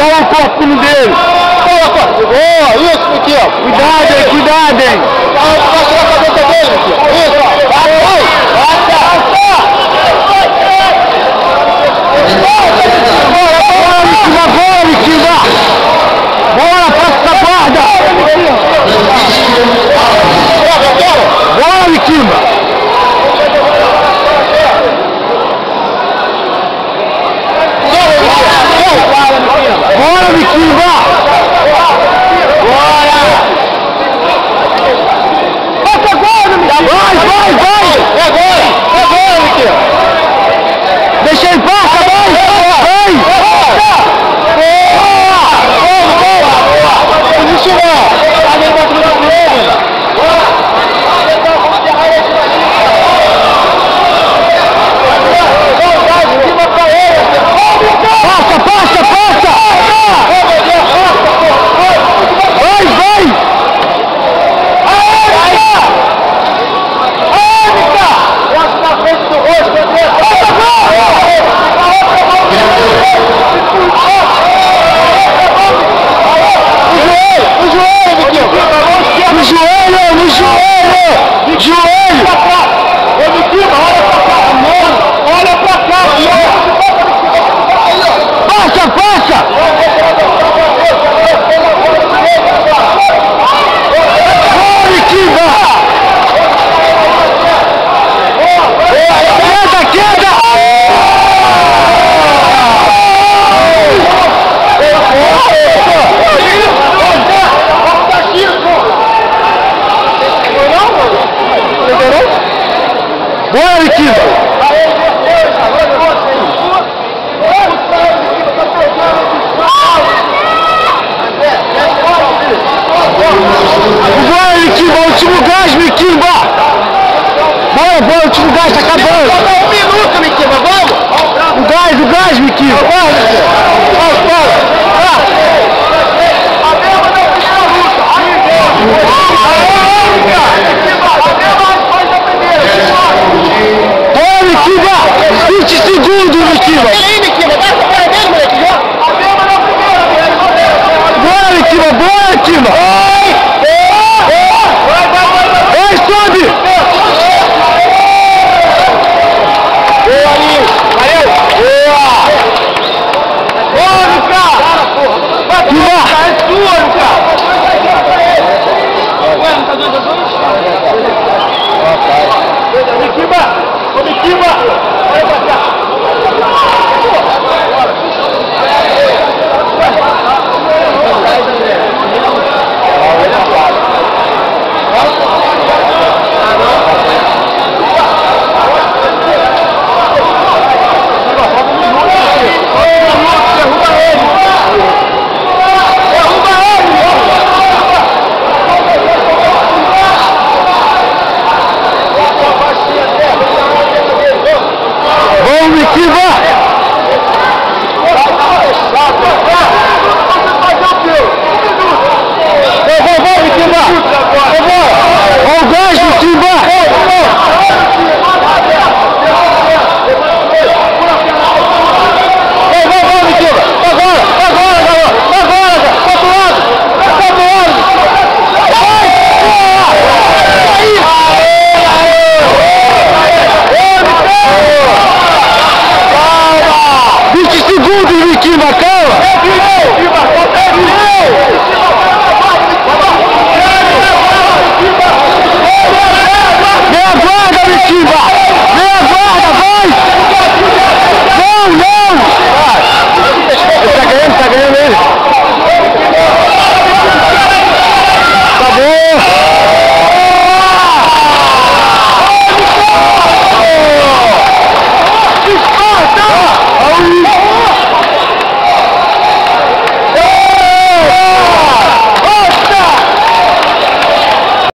Olha o corpo no dele. Olha o corpo. Boa, isso aqui, ó. Cuidado, hein, cuidado, hein. Abaixa a cabeça dele, aqui. Bora, Itiba! Bora, O Último gás, Miquimba! Boa, boa, último gás, tá acabando! Um minuto, Miquimba, vamos! O gás, o gás, Miquimba,